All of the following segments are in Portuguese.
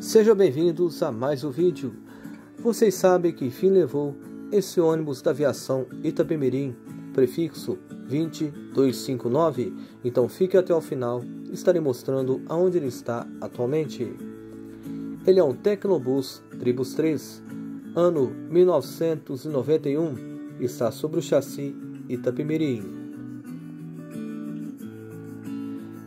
Sejam bem-vindos a mais um vídeo. Vocês sabem que fim levou esse ônibus da aviação Itapemirim, prefixo 20259? Então fique até o final, estarei mostrando aonde ele está atualmente. Ele é um Tecnobus Tribus 3, ano 1991, está sobre o chassi Itapemirim.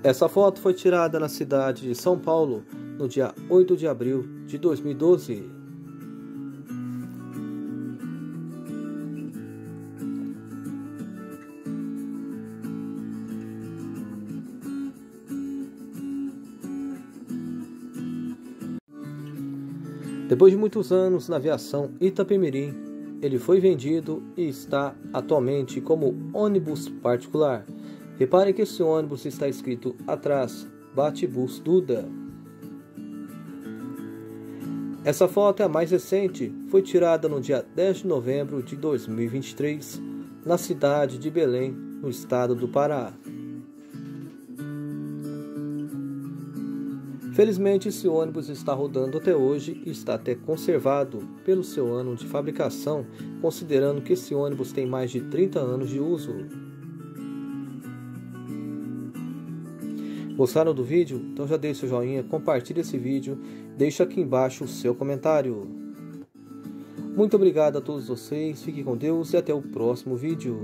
Essa foto foi tirada na cidade de São Paulo no dia 8 de abril de 2012. Depois de muitos anos na aviação Itapemirim, ele foi vendido e está atualmente como ônibus particular Repare que esse ônibus está escrito atrás Batibus Duda. Essa foto é a mais recente, foi tirada no dia 10 de novembro de 2023, na cidade de Belém, no estado do Pará. Felizmente, esse ônibus está rodando até hoje e está até conservado pelo seu ano de fabricação, considerando que esse ônibus tem mais de 30 anos de uso. Gostaram do vídeo? Então já deixe seu joinha, compartilhe esse vídeo, deixe aqui embaixo o seu comentário. Muito obrigado a todos vocês, fiquem com Deus e até o próximo vídeo.